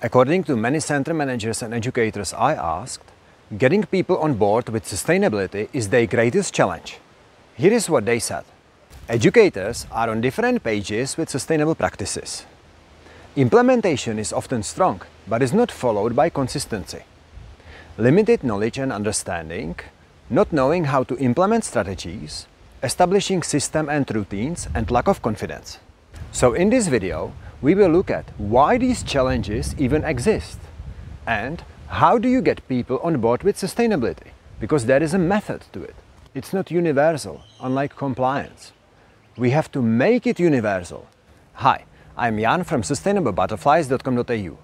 According to many center managers and educators I asked, getting people on board with sustainability is their greatest challenge. Here is what they said. Educators are on different pages with sustainable practices. Implementation is often strong, but is not followed by consistency. Limited knowledge and understanding, not knowing how to implement strategies, establishing system and routines, and lack of confidence. So in this video, we will look at why these challenges even exist and how do you get people on board with sustainability? Because there is a method to it. It's not universal, unlike compliance. We have to make it universal. Hi, I'm Jan from sustainablebutterflies.com.au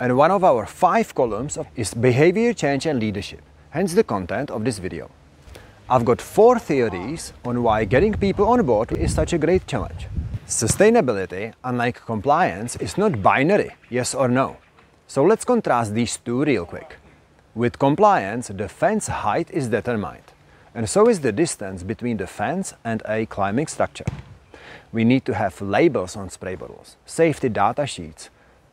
and one of our five columns is behavior change and leadership, hence the content of this video. I've got four theories on why getting people on board is such a great challenge. Sustainability, unlike compliance, is not binary, yes or no. So let's contrast these two real quick. With compliance, the fence height is determined, and so is the distance between the fence and a climbing structure. We need to have labels on spray bottles, safety data sheets,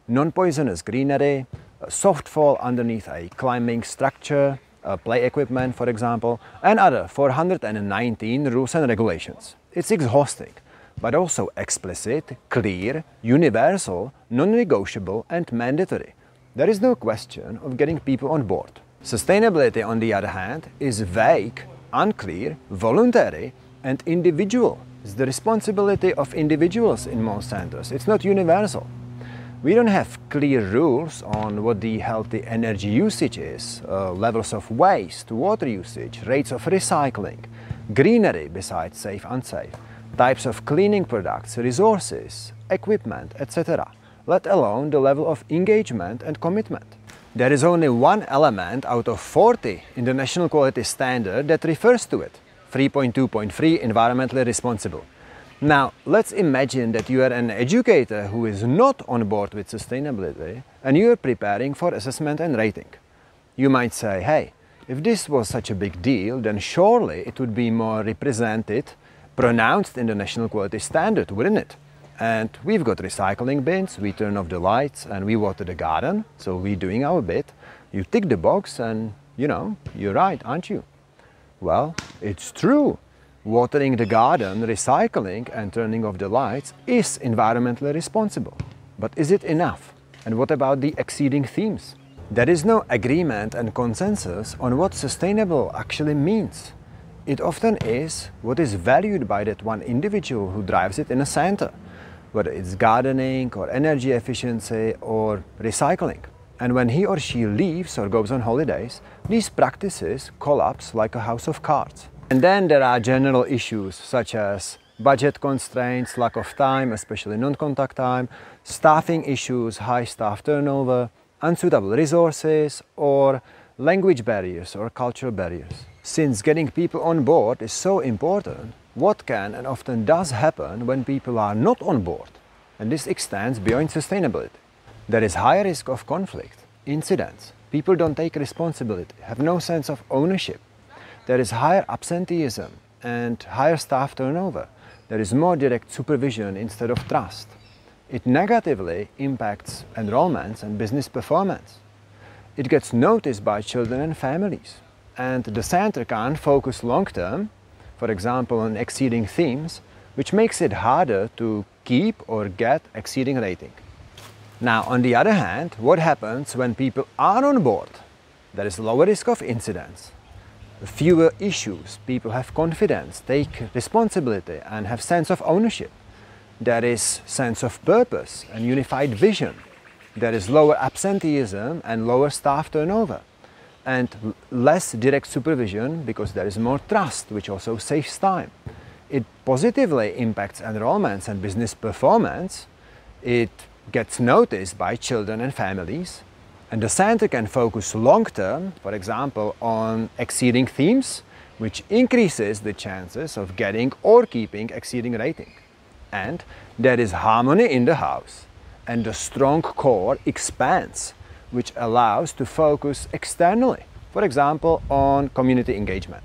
non-poisonous greenery, soft fall underneath a climbing structure, play equipment for example, and other 419 rules and regulations. It's exhausting but also explicit, clear, universal, non-negotiable and mandatory. There is no question of getting people on board. Sustainability, on the other hand, is vague, unclear, voluntary and individual. It's the responsibility of individuals in centers. It's not universal. We don't have clear rules on what the healthy energy usage is, uh, levels of waste, water usage, rates of recycling, greenery besides safe, and unsafe types of cleaning products, resources, equipment, etc., let alone the level of engagement and commitment. There is only one element out of 40 in the National Quality Standard that refers to it, 3.2.3 environmentally responsible. Now, let's imagine that you are an educator who is not on board with sustainability and you are preparing for assessment and rating. You might say, hey, if this was such a big deal, then surely it would be more represented pronounced in the national quality standard, wouldn't it? And we've got recycling bins, we turn off the lights and we water the garden, so we're doing our bit. You tick the box and, you know, you're right, aren't you? Well, it's true. Watering the garden, recycling and turning off the lights is environmentally responsible. But is it enough? And what about the exceeding themes? There is no agreement and consensus on what sustainable actually means. It often is what is valued by that one individual who drives it in a center, whether it's gardening or energy efficiency or recycling. And when he or she leaves or goes on holidays, these practices collapse like a house of cards. And then there are general issues such as budget constraints, lack of time, especially non-contact time, staffing issues, high staff turnover, unsuitable resources, or language barriers or cultural barriers. Since getting people on board is so important, what can and often does happen when people are not on board? And this extends beyond sustainability. There is higher risk of conflict, incidents, people don't take responsibility, have no sense of ownership. There is higher absenteeism and higher staff turnover. There is more direct supervision instead of trust. It negatively impacts enrollments and business performance. It gets noticed by children and families and the center can't focus long term, for example on exceeding themes, which makes it harder to keep or get exceeding rating. Now on the other hand, what happens when people are on board? There is lower risk of incidents, fewer issues, people have confidence, take responsibility and have sense of ownership. There is sense of purpose and unified vision. There is lower absenteeism and lower staff turnover and less direct supervision because there is more trust, which also saves time. It positively impacts enrollments and business performance. It gets noticed by children and families. And the center can focus long term, for example, on exceeding themes, which increases the chances of getting or keeping exceeding rating. And there is harmony in the house, and the strong core expands which allows to focus externally, for example, on community engagement.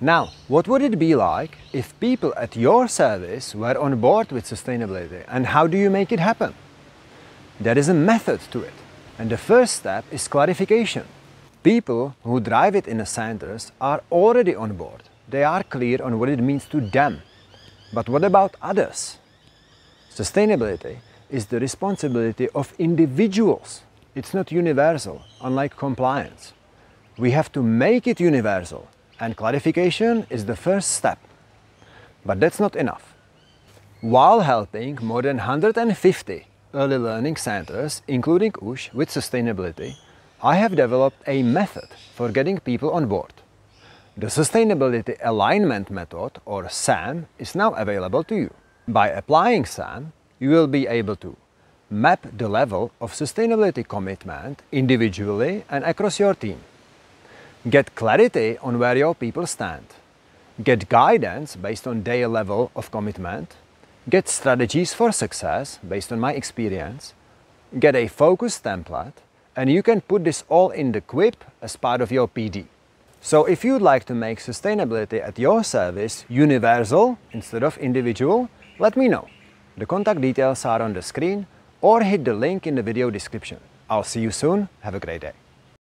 Now, what would it be like if people at your service were on board with sustainability and how do you make it happen? There is a method to it. And the first step is clarification. People who drive it in the centers are already on board. They are clear on what it means to them. But what about others? Sustainability is the responsibility of individuals. It's not universal, unlike compliance. We have to make it universal, and clarification is the first step. But that's not enough. While helping more than 150 early learning centers, including USH, with sustainability, I have developed a method for getting people on board. The Sustainability Alignment Method, or SAM, is now available to you. By applying SAM, you will be able to map the level of sustainability commitment individually and across your team. Get clarity on where your people stand. Get guidance based on their level of commitment. Get strategies for success based on my experience. Get a focus template and you can put this all in the QIP as part of your PD. So if you'd like to make sustainability at your service universal instead of individual, let me know. The contact details are on the screen or hit the link in the video description. I'll see you soon. Have a great day.